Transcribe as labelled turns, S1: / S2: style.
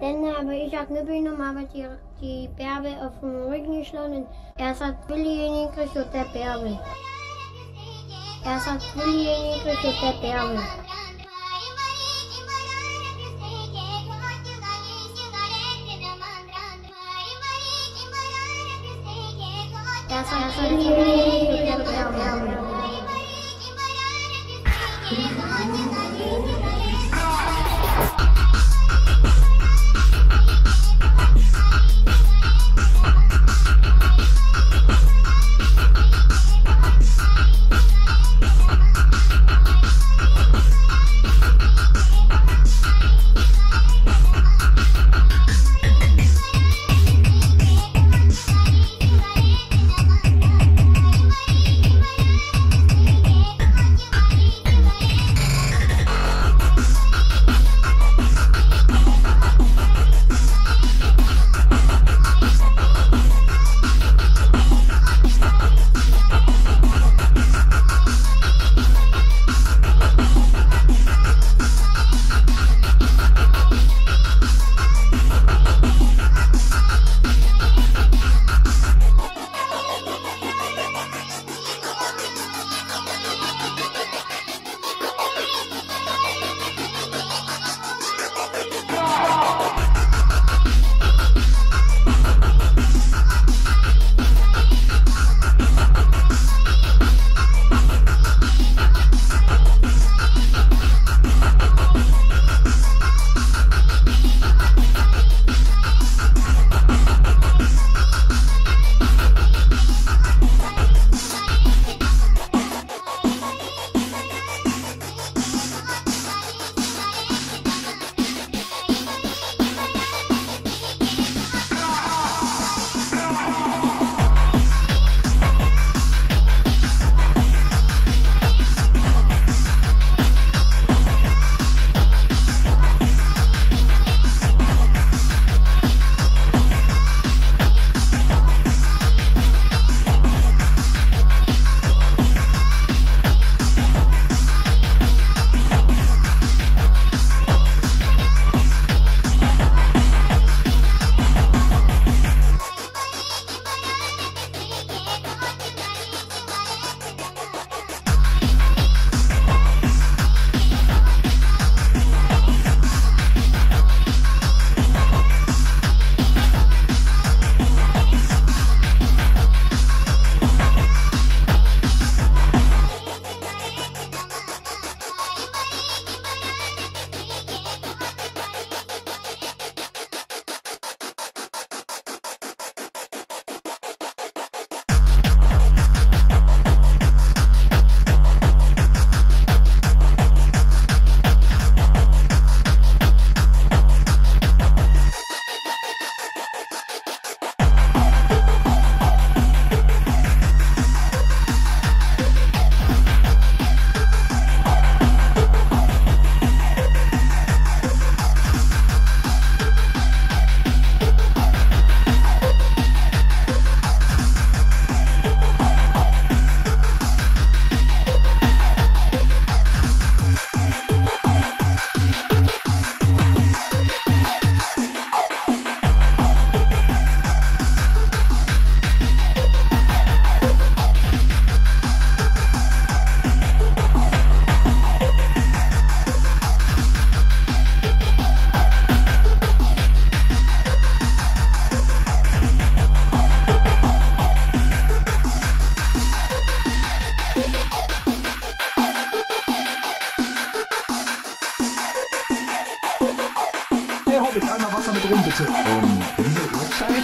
S1: Dann habe ich auch Knüppel genommen, habe die, die Bärbe auf den Rücken geschlagen erst hat Willi hingekriegt und der Bärbe. Erst hat Willi hingekriegt und der Bärbe. Erst hat Willi
S2: Hobbit, einmal Wasser mit rum, bitte. Um diese Uhrzeit?